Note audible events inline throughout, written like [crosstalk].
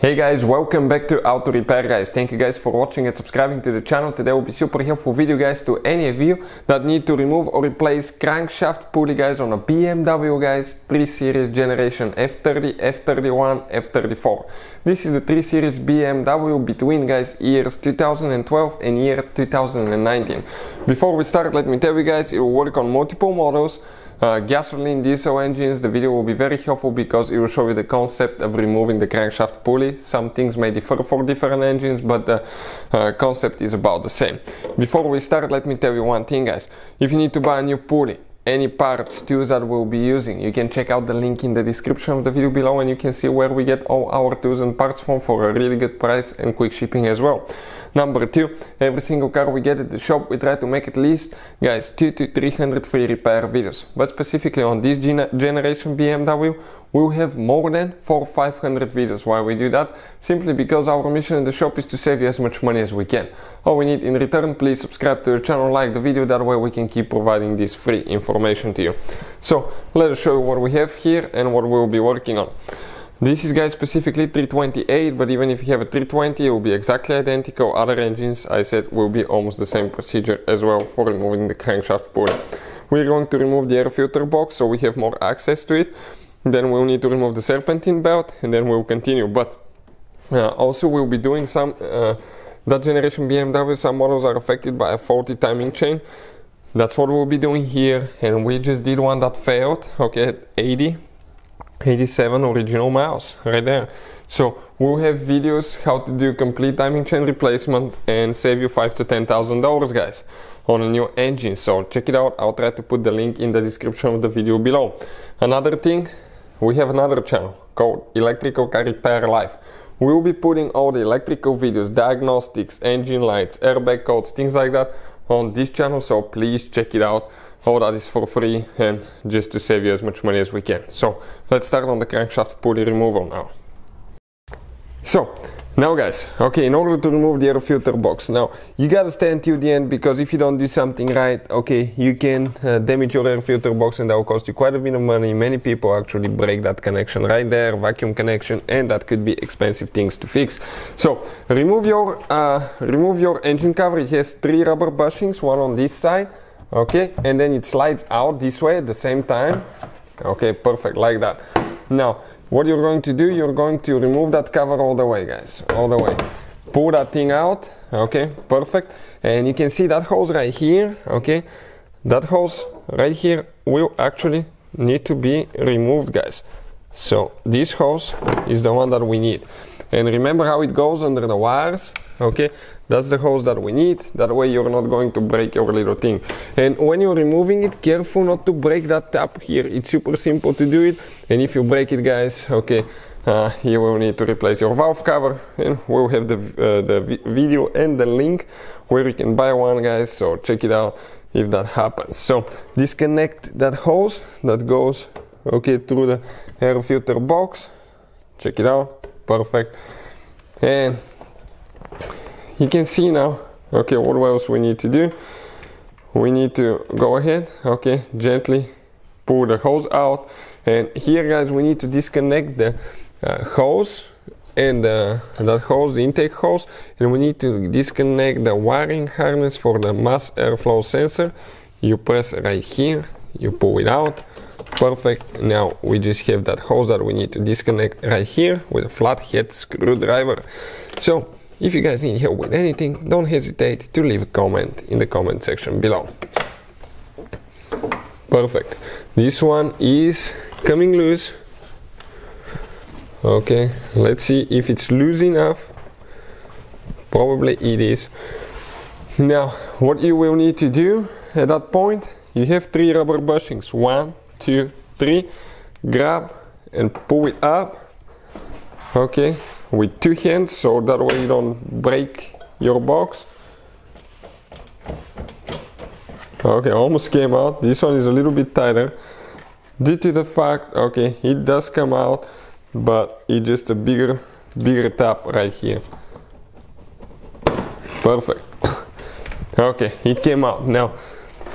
Hey guys, welcome back to Auto Repair guys. Thank you guys for watching and subscribing to the channel. Today will be super helpful video guys to any of you that need to remove or replace crankshaft pulley guys on a BMW guys 3 Series generation F30, F31, F34. This is the 3 Series BMW between guys years 2012 and year 2019. Before we start, let me tell you guys, it will work on multiple models uh, gasoline diesel engines the video will be very helpful because it will show you the concept of removing the crankshaft pulley. Some things may differ for different engines but the uh, concept is about the same. Before we start let me tell you one thing guys. If you need to buy a new pulley any parts tools that we'll be using. You can check out the link in the description of the video below and you can see where we get all our tools and parts from for a really good price and quick shipping as well. Number two every single car we get at the shop we try to make at least guys two to 300 free repair videos. But specifically on this generation bmw we'll have more than 4 500 videos. Why we do that? Simply because our mission in the shop is to save you as much money as we can. All we need in return please subscribe to the channel like the video that way we can keep providing this free information to you. So let us show you what we have here and what we'll be working on. This is guys specifically 328 but even if you have a 320 it will be exactly identical. Other engines I said will be almost the same procedure as well for removing the crankshaft pulley we're going to remove the air filter box so we have more access to it then we'll need to remove the serpentine belt and then we'll continue. But uh, also we'll be doing some uh, that generation BMW some models are affected by a faulty timing chain. That's what we'll be doing here and we just did one that failed okay 80 87 original miles right there. So we'll have videos how to do complete timing chain replacement and save you five to ten thousand dollars guys on a new engine. So check it out. I'll try to put the link in the description of the video below. Another thing we have another channel called Electrical Car Repair Live. We'll be putting all the electrical videos, diagnostics, engine lights, airbag codes, things like that on this channel, so please check it out. All that is for free and just to save you as much money as we can. So let's start on the crankshaft pulley removal now. So now guys, okay, in order to remove the air filter box, now you gotta stay until the end because if you don't do something right, okay, you can uh, damage your air filter box and that will cost you quite a bit of money. Many people actually break that connection right there, vacuum connection, and that could be expensive things to fix. So remove your uh, remove your engine cover. It has three rubber bushings, one on this side, okay, and then it slides out this way at the same time. Okay, perfect, like that. Now what you're going to do, you're going to remove that cover all the way, guys, all the way. Pull that thing out, okay, perfect. And you can see that hose right here, okay. That hose right here will actually need to be removed, guys. So this hose is the one that we need. And remember how it goes under the wires, okay that's the hose that we need. That way you're not going to break your little thing. And when you're removing it careful not to break that tap here. It's super simple to do it. And if you break it guys okay uh, you will need to replace your valve cover. And we'll have the, uh, the video and the link where you can buy one guys. So check it out if that happens. So disconnect that hose that goes okay through the air filter box. Check it out perfect. And you can see now okay what else we need to do? We need to go ahead okay gently pull the hose out. And here guys we need to disconnect the uh, hose and uh, that hose the intake hose. And we need to disconnect the wiring harness for the mass airflow sensor. You press right here you pull it out perfect now we just have that hose that we need to disconnect right here with a flathead screwdriver so if you guys need help with anything, don't hesitate to leave a comment in the comment section below. Perfect. This one is coming loose. Okay, let's see if it's loose enough. Probably it is. Now, what you will need to do at that point, you have three rubber bushings. One, two, three. Grab and pull it up. Okay, with two hands so that way you don't break your box. Okay almost came out. This one is a little bit tighter. Due to the fact okay it does come out but it's just a bigger bigger tap right here. Perfect. [laughs] Okay it came out. Now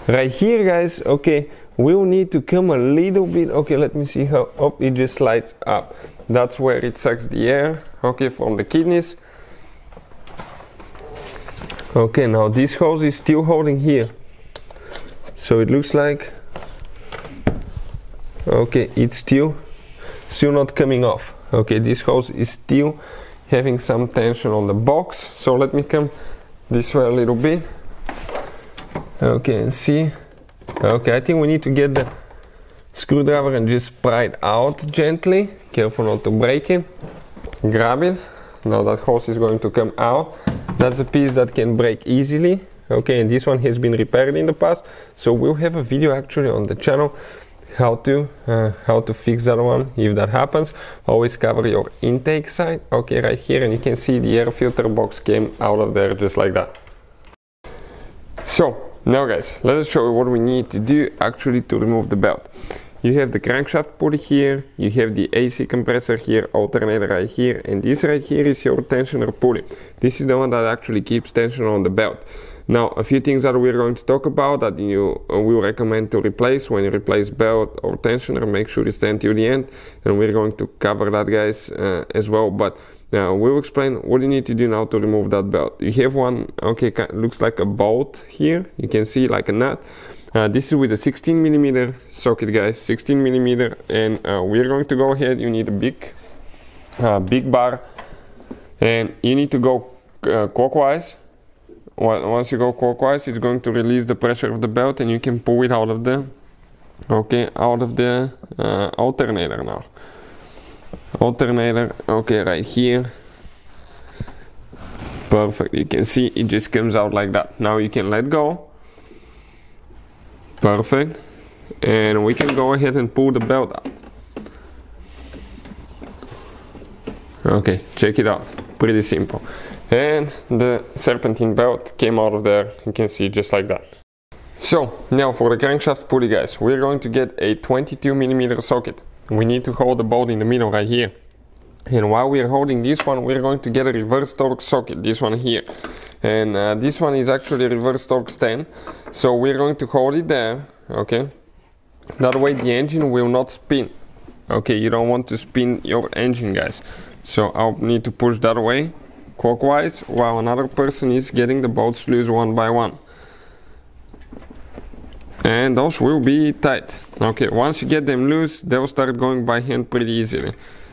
right here guys okay we'll need to come a little bit. Okay let me see how up it just slides up. That's where it sucks the air. Okay from the kidneys. Okay now this hose is still holding here. So it looks like okay it's still still not coming off. Okay this hose is still having some tension on the box. So let me come this way a little bit. Okay and see okay I think we need to get the screwdriver and just pry it out gently. Careful not to break it. Grab it. Now that hose is going to come out. That's a piece that can break easily. Okay and this one has been repaired in the past. So we'll have a video actually on the channel how to uh, how to fix that one if that happens. Always cover your intake side. Okay right here and you can see the air filter box came out of there just like that. So now guys let us show you what we need to do actually to remove the belt. You have the crankshaft pulley here you have the AC compressor here alternator right here and this right here is your tensioner pulley. This is the one that actually keeps tension on the belt. Now, a few things that we're going to talk about that you uh, will recommend to replace when you replace belt or tensioner, make sure you stand till the end, and we're going to cover that, guys, uh, as well. But uh, we'll explain what you need to do now to remove that belt. You have one, okay, looks like a bolt here. You can see like a nut. Uh, this is with a 16 millimeter socket, guys, 16 millimeter, and uh, we're going to go ahead. You need a big, uh, big bar, and you need to go clockwise once you go clockwise it's going to release the pressure of the belt and you can pull it out of the okay out of the uh, alternator now alternator okay right here. Perfect. You can see it just comes out like that. Now you can let go. Perfect. And we can go ahead and pull the belt out okay check it out. Pretty simple. And the serpentine belt came out of there. You can see just like that. So now for the crankshaft pulley guys. We're going to get a 22 millimeter socket we need to hold the bolt in the middle right here. And while we're holding this one we're going to get a reverse Torx socket this one here. And uh, this one is actually reverse Torx 10 so we're going to hold it there okay? That way the engine will not spin. Okay you don't want to spin your engine guys. So I'll need to push that away clockwise while another person is getting the bolts loose one by one and those will be tight. Okay once you get them loose they'll start going by hand pretty easily.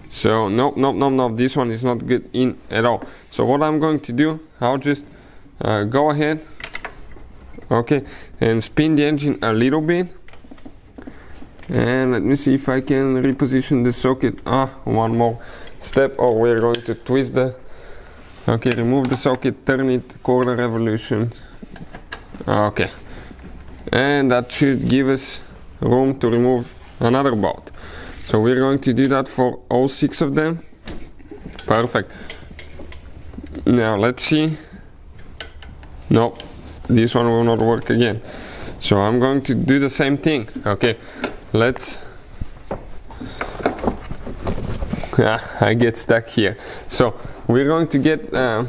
So no no no no this one is not good in at all. So what I'm going to do I'll just uh, go ahead okay and spin the engine a little bit. And let me see if I can reposition the socket. Ah one more step. Oh, we're going to twist the Okay, remove the socket, turn it quarter revolution. Okay. And that should give us room to remove another bolt. So we're going to do that for all six of them. Perfect. Now let's see. No, this one will not work again. So I'm going to do the same thing. Okay, let's I get stuck here. So we're going to get, uh,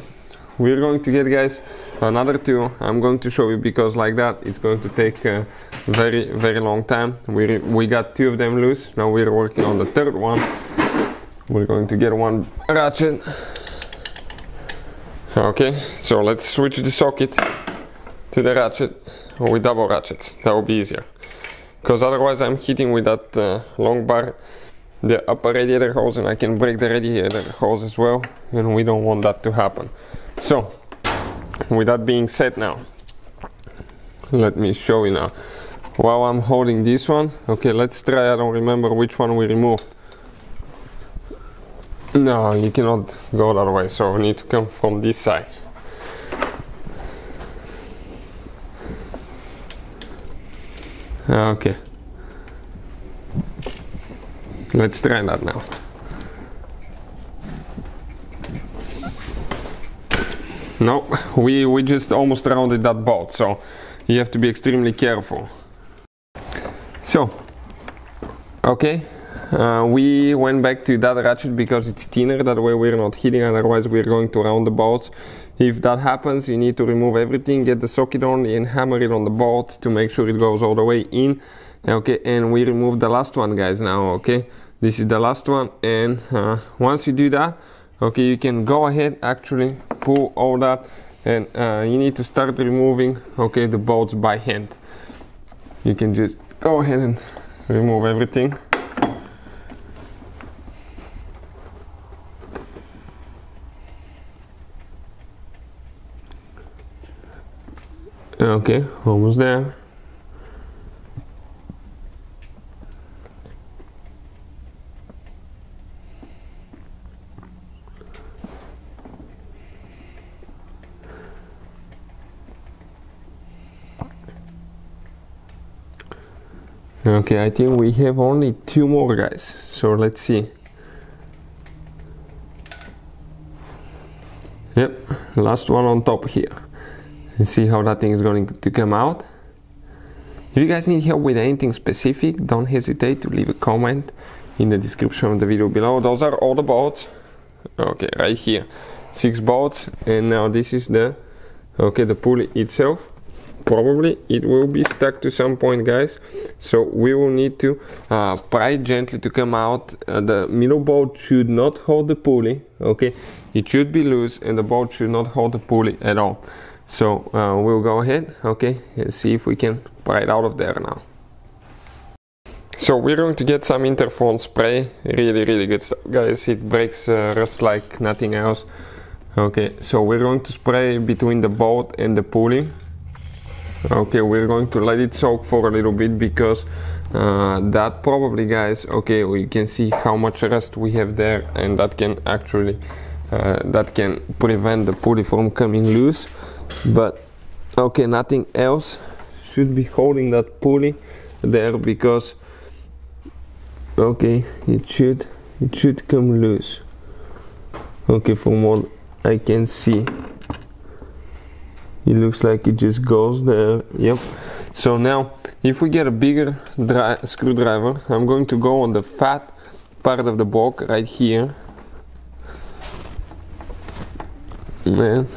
we're going to get guys another two. I'm going to show you because like that it's going to take a very very long time. We we got two of them loose. Now we're working on the third one. We're going to get one ratchet. Okay, so let's switch the socket to the ratchet with double ratchets. That will be easier. Because otherwise I'm hitting with that uh, long bar the upper radiator hose and I can break the radiator hose as well and we don't want that to happen so with that being said now let me show you now. While I'm holding this one okay let's try I don't remember which one we removed. No you cannot go that way so we need to come from this side. Okay. Let's try that now. No, we, we just almost rounded that bolt, so you have to be extremely careful. So, okay, uh, we went back to that ratchet because it's thinner, that way we're not hitting, otherwise we're going to round the bolts. If that happens, you need to remove everything, get the socket on and hammer it on the bolt to make sure it goes all the way in. Okay, and we remove the last one guys now, okay? this is the last one and uh, once you do that okay you can go ahead actually pull all that and uh, you need to start removing okay the bolts by hand. You can just go ahead and remove everything. Okay almost there Okay, I think we have only two more guys. So let's see. Yep, last one on top here. See how that thing is going to come out. If you guys need help with anything specific, don't hesitate to leave a comment in the description of the video below. Those are all the bolts. Okay, right here. Six bolts and now this is the okay the pulley itself probably it will be stuck to some point guys. So we will need to uh, pry gently to come out. Uh, the middle bolt should not hold the pulley okay? It should be loose and the bolt should not hold the pulley at all. So uh, we'll go ahead okay and see if we can pry it out of there now. So we're going to get some Interfon spray. Really really good stuff guys. It breaks uh, rust like nothing else. Okay so we're going to spray between the bolt and the pulley okay we're going to let it soak for a little bit because uh, that probably guys okay we can see how much rust we have there and that can actually uh, that can prevent the pulley from coming loose. But okay nothing else should be holding that pulley there because okay it should it should come loose. Okay from what I can see it looks like it just goes there. Yep. So now if we get a bigger screwdriver I'm going to go on the fat part of the block right here. Man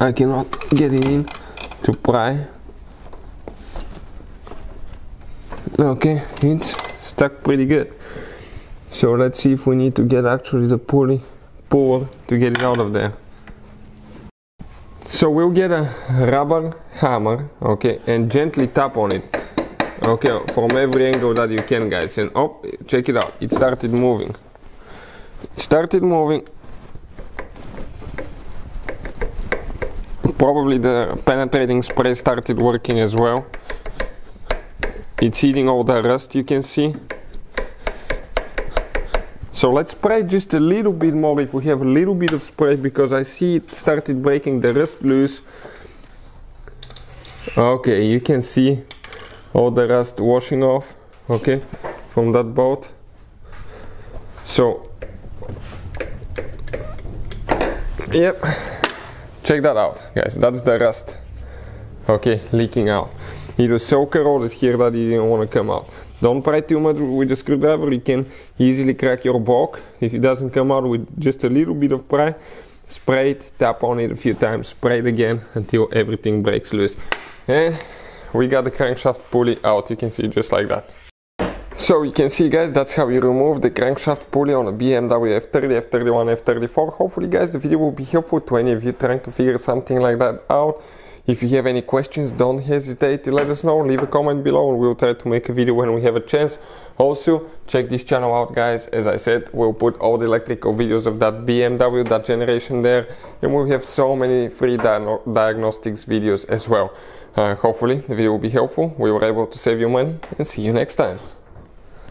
I cannot get it in to pry. Okay it's stuck pretty good. So let's see if we need to get actually the pulley pull to get it out of there so we'll get a rubber hammer, okay, and gently tap on it, okay, from every angle that you can, guys. And oh, check it out, it started moving. It started moving. Probably the penetrating spray started working as well. It's eating all the rust you can see. So let's spray just a little bit more if we have a little bit of spray because I see it started breaking the rust loose. Okay, you can see all the rust washing off, okay, from that bolt. So, yep, check that out, guys, that's the rust, okay, leaking out. It was so corroded here that it didn't want to come out. Don't pry too much with the screwdriver, you can easily crack your block. If it doesn't come out with just a little bit of pry, spray it, tap on it a few times, spray it again until everything breaks loose. And we got the crankshaft pulley out, you can see just like that. So you can see guys, that's how you remove the crankshaft pulley on a BMW F30, F31, F34. Hopefully guys, the video will be helpful to any of you trying to figure something like that out. If you have any questions, don't hesitate to let us know. Leave a comment below and we'll try to make a video when we have a chance. Also, check this channel out, guys. As I said, we'll put all the electrical videos of that BMW, that generation there. And we'll have so many free diagnostics videos as well. Uh, hopefully, the video will be helpful. We were able to save you money and see you next time.